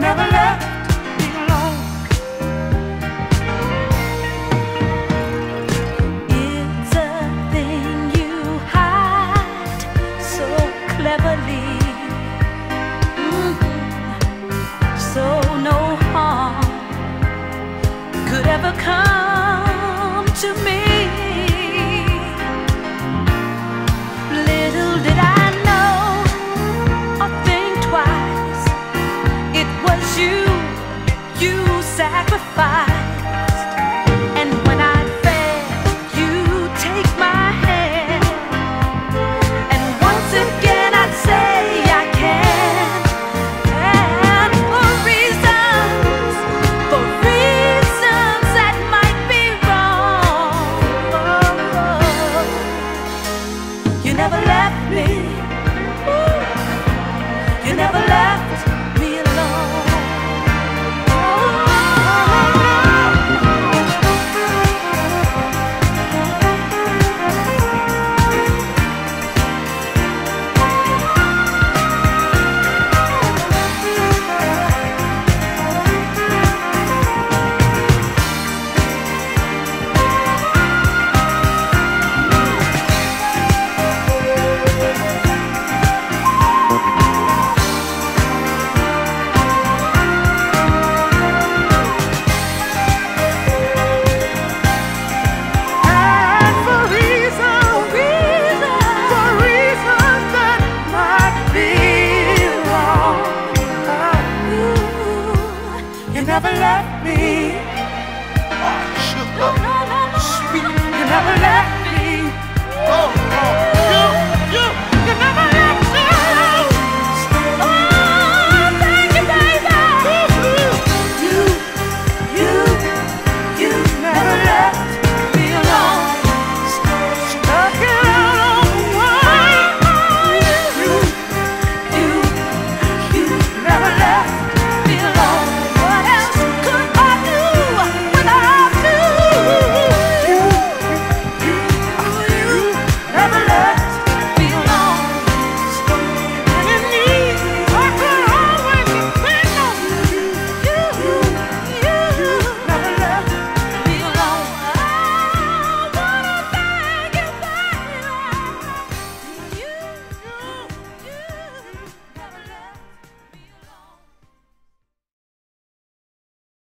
never left me alone. It's a thing you hide so cleverly. Mhm. So no harm could ever come sacrificed. And when I fell, you take my hand. And once again I'd say I can. And for reasons, for reasons that might be wrong, you never left me. Never left me.